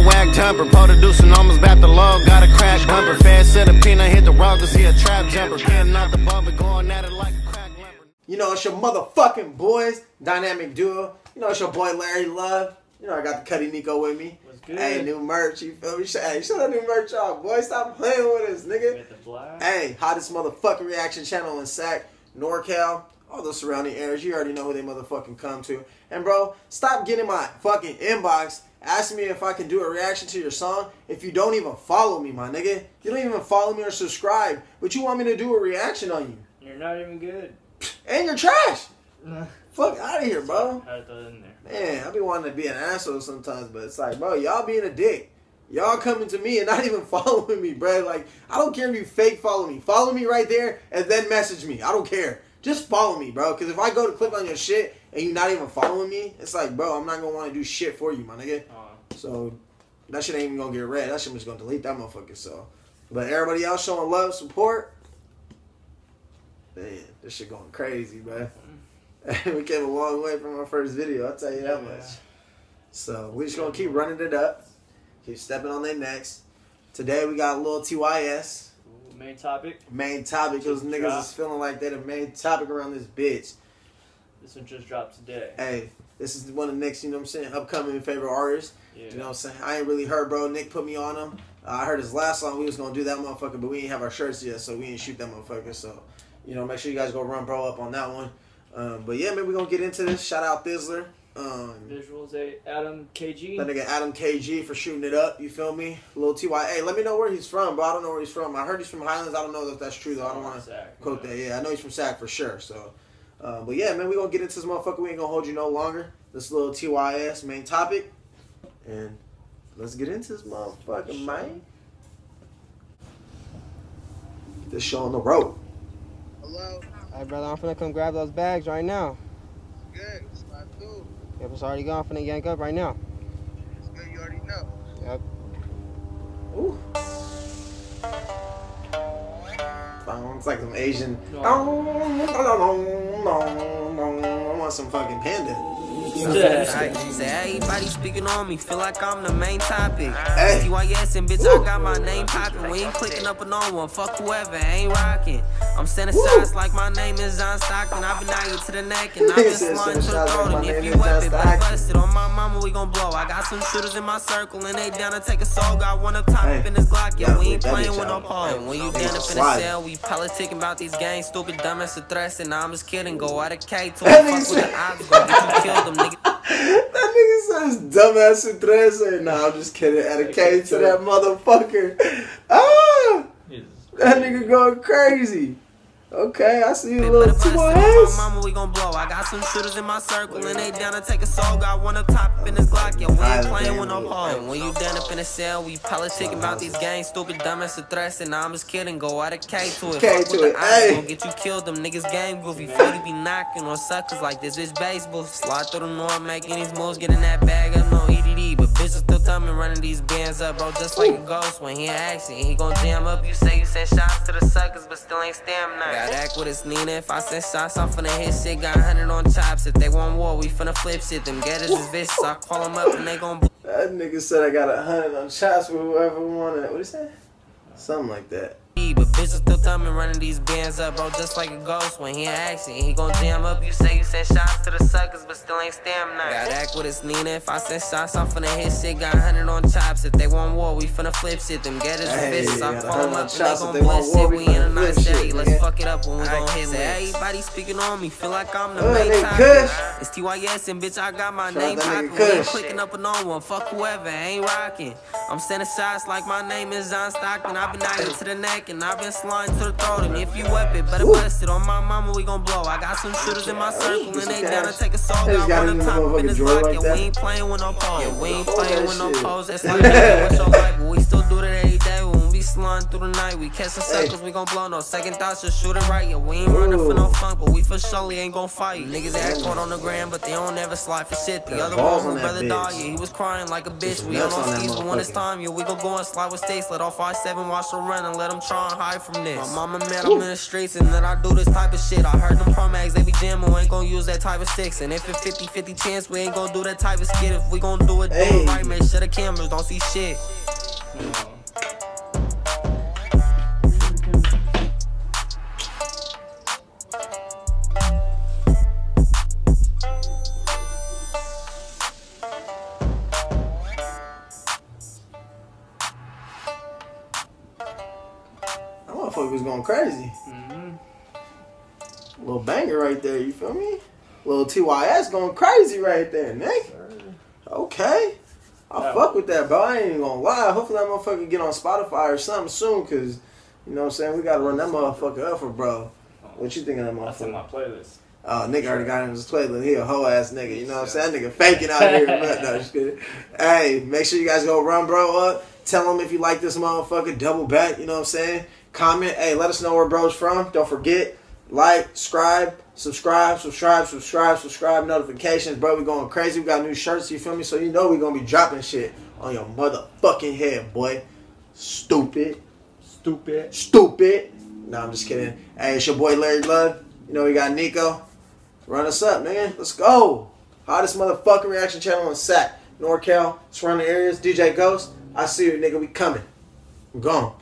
a whack jumper. Producing almost about the log, got a crack bumper. Fast set a peanut, hit the rock, cause he a trap jumper. Getting out the bumper, going at it like a crack lumber. You know, it's your motherfucking boys, dynamic duo. You know, it's your boy Larry Love. You know, I got the Cuddy Nico with me. What's good? Hey, new merch. You feel me? Sh- Hey, show that new merch off, boy. Stop playing with us, nigga. With the black. Hey, hottest motherfucking reaction channel in SAC, NorCal, all the surrounding areas. You already know who they motherfucking come to. And bro, stop getting my fucking inbox asking me if I can do a reaction to your song if you don't even follow me, my nigga. You don't even follow me or subscribe, but you want me to do a reaction on you. You're not even good. And you're trash. Fuck out of here, bro. to throw in there. Man, I be wanting to be an asshole sometimes, but it's like, bro, y'all being a dick. Y'all coming to me and not even following me, bro. Like, I don't care if you fake follow me. Follow me right there and then message me. I don't care. Just follow me, bro. Because if I go to click on your shit and you're not even following me, it's like, bro, I'm not going to want to do shit for you, my nigga. Uh, So, that shit ain't even going to get read. That shit just going to delete that motherfucker. So, but everybody else showing love, support. Man, this shit going crazy, bro. we came a long way from our first video, I'll tell you that Yeah. much. So we just gonna keep running it up, keep stepping on their necks. Today we got a little TYS main topic. main topic because niggas dropped. is feeling like they're the main topic around this bitch. This one just dropped today. Hey, this is one of the next, you know what I'm saying, upcoming favorite artists. Yeah. You know what I'm saying? I ain't really heard, bro. Nick put me on him. Uh, I heard his last song. We was gonna do that motherfucker, but we ain't have our shirts yet, so we ain't shoot that motherfucker. So, you know, make sure you guys go run bro up on that one. Um, but yeah, man, we gonna get into this. Shout out Thizzler. Um, Visuals, a Adam KG. That nigga Adam KG for shooting it up. You feel me? Little Ty. Hey, let me know where he's from, bro. I don't know where he's from. I heard he's from Highlands. I don't know if that's true though. I don't want to quote yeah. that. Yeah, I know he's from Sac for sure. So, uh, but yeah, man, we gonna get into this motherfucker. We ain't gonna hold you no longer. This little TYS main topic, and let's get into this motherfucker, man. Get this show on the road. Hello, Hey, brother, I'm finna come grab those bags right now. good. Yep, it's already gone. Finna yank up right now. It's good. You already know. Yep. Ooh. Sounds like some Asian. No. I want some fucking panda. Ay, say everybody speaking on me, feel like I'm the main topic. Hey. TYS and bitch, I got my name poppin'. We ain't clicking up on no one, fuck whoever, ain't rockin'. I'm standing Woo. shots like my name is John Stockton. I've been out here to the neck and I've been Said sliding to sending the throat. And if you is John weapon, but Stockton. busted on my mama, we gon' blow. I got some shooters in my circle and they down to take a soul. Got one up top Hey. up in this Glock, yeah, Yeah, we ain't playing with no out. pole. And when you down up in the cell, we politicking about these gangs, stupid, dumb as a threat. And I'm just kidding, go out of K to That fuck nigga with the odds, gon' get you killed, them niggas. That nigga says dumbass and tres. Nah, I'm just kidding. Add a K to that motherfucker. Ah, that nigga going crazy. Okay, I see you, Better little bust it my mama, we gon' blow. I got some shooters in my circle and they down to take a soul. Got one up top in this Glock, yeah, we ain't playing with no pole. And when you down up in the cell, we politicking about these gangs, stupid, dumb as a threat. And I'm just kidding, go out of K to it. K Fuck to with it, the odds, hey. gon' get you killed. Them niggas game goofy, 40 be knocking on suckers like this. Bitch baseball, slide through the north, making these moves, getting that bag. I'm no EDD, bitches still running these bands up, bro, just like a ghost. When he he gon' jam up. You say you send shots to the suckers, but still ain't stamina. Got act with. If I send shots, I'm finna hit shit. Got 100 on chops. If they want war, we finna flip shit. Them getters is vicious. I call them up and they gon' That nigga said I got a hundred on shots for whoever wanted. What he say? Something like that. But bitches still me running these bands up, bro, just like a ghost. When he in action, he gon' jam up. You say you send shots to the suckers, but still ain't stamina. Got act with his Nina. If I send shots, I'm finna hit shit. Got 100 on chops. If they want war, we finna flip shit. Them getters Hey, is vicious. I got call 100 them on up and they gon' blitz it. we We in a nice day. Let's fuck it up when we gon' hit Say, Everybody speaking on me, feel like I'm the Oh, main topic. It's TYS and bitch, I got my Shout name poppin'. We ain't clicking up on no one. Fuck whoever, ain't rockin'. I'm sending shots like my name is John Stockton. I've been here to the neck and I've been sliding to the throat. And if you whip it, better bust it. On my mama, we gon' blow. I got some shooters in my circle and they down to take a soul. Got one it in up the top in this drawer like and we ain't playing with no pole. Yeah, we ain't playing with no poles. That's like. What's your life? Through the night. We catching Hey. suckers, we gon' blow no second thoughts, just shoot it right. Yeah, we ain't running for no funk, but we for surely ain't gon' fight. Niggas act caught on the ground, but they don't ever slide for shit. The Got other one, on my brother dog, yeah, he was crying like a bitch. some We on nuts on our skis, but when it's time, yeah, we gon' go and slide with stakes. Let off 5-7, watch them run and let them try and hide from this. My mama mad I'm in the streets and then I do this type of shit. I heard them pro mags, they be jamming, we ain't gon' use that type of sticks. And if it's 50-50 chance, we ain't gon' do that type of skit. If we gon' do it, do Hey. it right, make sure the cameras don't see shit. Motherfucker was going crazy. Mm-hmm. Little banger right there, you feel me? Little TYS going crazy right there, Nick. Okay. I Yeah. fuck with that, bro. I ain't gonna lie. Hopefully that motherfucker get on Spotify or something soon, cause you know what I'm saying? We gotta run that motherfucker up for bro. What you think of that That's in my playlist. Oh, nigga already got him in his playlist. He a hoe ass nigga. You know what I'm saying? That nigga faking out here. No, just kidding. Hey, make sure you guys go run bro up. Tell him if you like this motherfucker. Double back. You know what I'm saying? Comment. Hey, let us know where bro's from. Don't forget. Like, subscribe, subscribe, subscribe, subscribe, subscribe, notifications, bro. We going crazy. We got new shirts, you feel me? So you know we gonna be dropping shit on your motherfucking head, boy. Stupid. Stupid. Stupid. No, I'm just kidding. Hey, it's your boy Larry Love. You know we got Nico. Run us up, man. Let's go. Hottest motherfucking reaction channel on SAC. NorCal, surrounding areas, DJ Ghost. I see you, nigga. We coming. I'm gone.